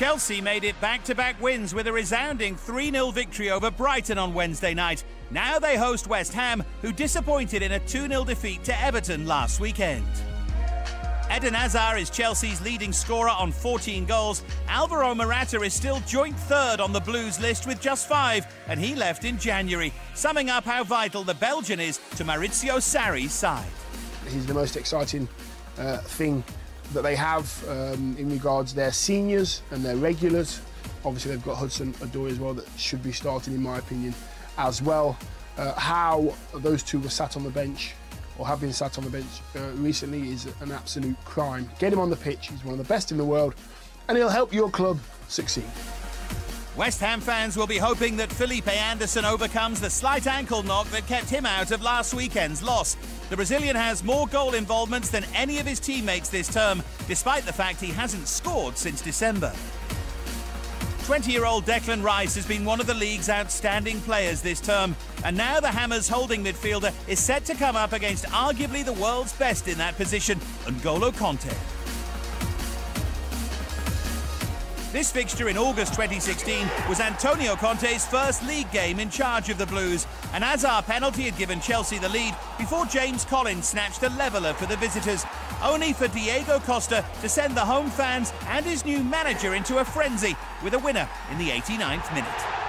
Chelsea made it back to back wins with a resounding 3 0 victory over Brighton on Wednesday night. Now they host West Ham, who disappointed in a 2 0 defeat to Everton last weekend. Eden Hazard is Chelsea's leading scorer on 14 goals. Alvaro Morata is still joint third on the Blues list with just five, and he left in January, summing up how vital the Belgian is to Maurizio Sarri's side. He's the most exciting uh, thing that they have um, in regards their seniors and their regulars. Obviously, they've got Hudson Odoi as well that should be starting, in my opinion, as well. Uh, how those two were sat on the bench or have been sat on the bench uh, recently is an absolute crime. Get him on the pitch, he's one of the best in the world, and he'll help your club succeed. West Ham fans will be hoping that Felipe Anderson overcomes the slight ankle knock that kept him out of last weekend's loss. The Brazilian has more goal involvements than any of his teammates this term, despite the fact he hasn't scored since December. 20 year old Declan Rice has been one of the league's outstanding players this term, and now the Hammers' holding midfielder is set to come up against arguably the world's best in that position, N'Golo Kanté. This fixture in August 2016 was Antonio Conte's first league game in charge of the Blues. An Hazard penalty had given Chelsea the lead before James Collins snatched a leveller for the visitors, only for Diego Costa to send the home fans and his new manager into a frenzy with a winner in the 89th minute.